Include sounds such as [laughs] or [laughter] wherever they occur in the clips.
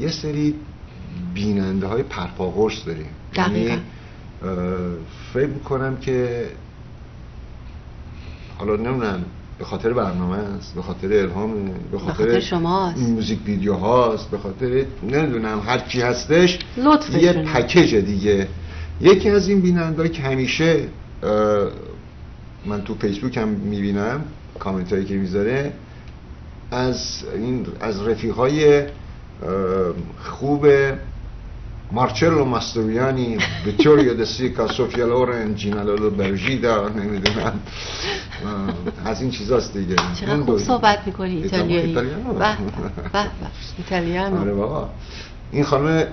یه سری بیننده های پرپاقرس داریم. یعنی، فکر می‌کنم که حالا نمی‌دونم به خاطر برنامه است به خاطر الهامه به خاطر, شماست. موزیک ویدیو هاست به خاطر نمی‌دونم هر کی هستش. یه پکیج دیگه یکی از این بیننده که همیشه من تو فیسبوک هم می‌بینم کامنت هایی که می‌ذاره از این از رفیقای خوب مارچلو ماستویانی ویتوریو دسیکا سوفیا لورن جینالولو برژیدا نمی‌دونم از این چیزاست دیگه اون خوب صحبت می‌کنی ایتالیایی ایتالیانو. آره بابا این خانم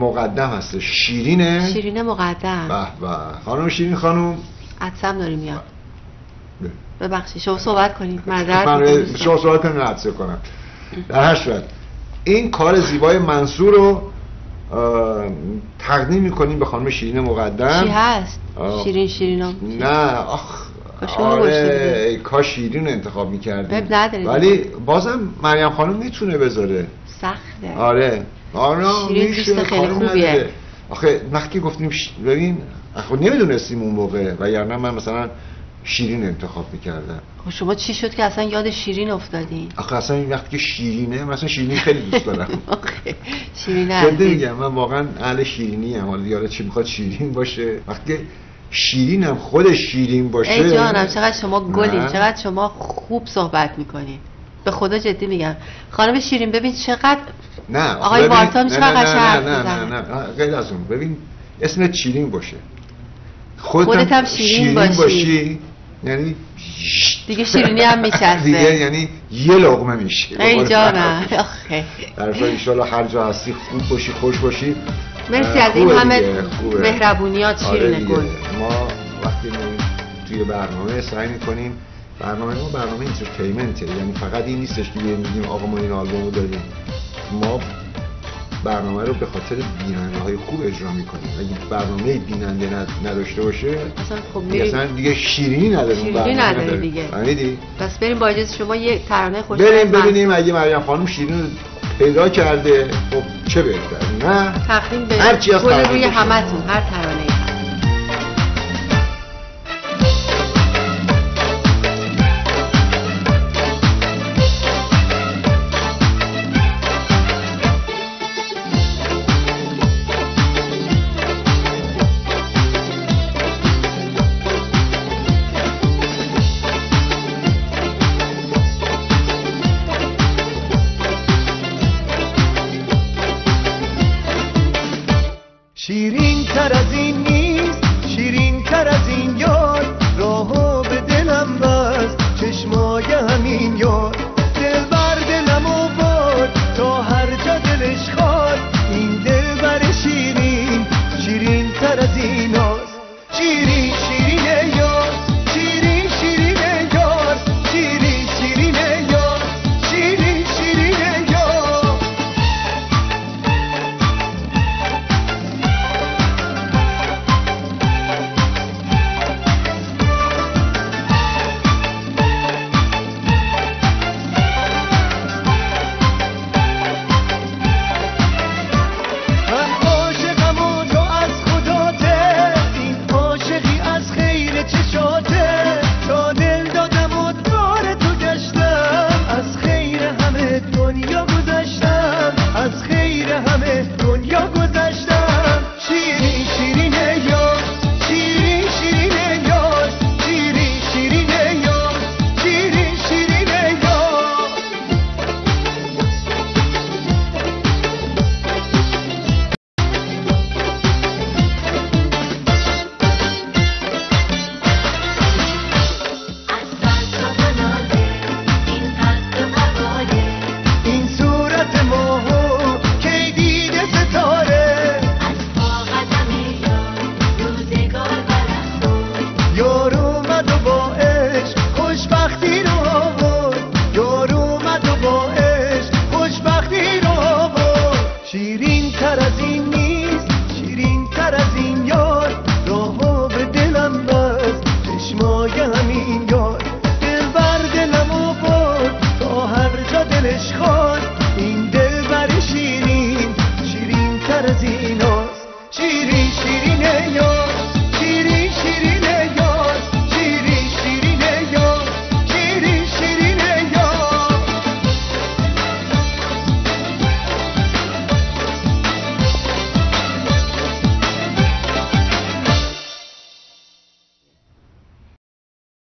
مقدم هستش شیرینه شیرین مقدم به به خانم شیرین خانم عدسم داری میاد. ببخشید شما صحبت کنید من می‌خوام. شما سوال کنم حدسه کنم در هر صورت این کار زیبای منصور رو تقدیم می‌کنیم به خانم شیرین مقدم چی هست. شیرین شیرینم نه آخ آره. کاش شیرین انتخاب می‌کردیم ولی. بازم مریم خانم می‌تونه بذاره سخته آره آره شیرین میشه، دوست خیلی خوبیه. آخه وقتی گفتیم ش... ببین خب نمی‌دونستیم اون موقع و یعنی من مثلا شیرین انتخاب می‌کردم خب شما چی شد که اصلا یاد شیرین افتادین آخه اصلا این وقتی که شیرینه مثلا شیرینی خیلی دوست دارم. [laughs] شیرین. میگم من واقعا اهل شیرینی ام حالا یاره چی می‌خواد شیرین باشه. وقتی شیرین هم خودش شیرین باشه. ای جانم چقدر شما گلین نه. چقدر شما خوب صحبت می‌کنین. به خدا جدی میگم. خانم شیرین ببین چقدر نه آقای نه، چقدر نه، قشنگ نه نه. نه غیر از اون. ببین اسمت شیرین باشه. خودت, هم شیرین باشی. باشی. یعنی دیگه شیرینی هم میچسبه. دیگه یعنی یه لقمه میشه. ای جانم. آخه. در انشالله هر جا هستی خوب باشی خوش باشی. مرسی از این همه. مهربونیات آره شیرین. گل. ما وقتی توی برنامه سعی می‌کنیم برنامه ما برنامه اینترتینمنته یعنی فقط این نیستش که میگیم آقا ما این آلبوم رو داریم ما برنامه رو به خاطر بیننده های خوب اجرا می‌کنیم. اگه برنامه بیننده ند- نداشته باشه اصلا خب دیگه میریم. اصلا دیگه شیرینی نداره شیرینی برنامه. نداره. دیگه. فهمیدی؟ پس بریم با اجازه شما یه ترانه خوش بریم ببینیم اگه مریم خانم شیرین پیدا کرده خب چه بهتر؟ نه؟ تقدیم به هرچی شیرین تر از این نیست شیرین تر از این یا niño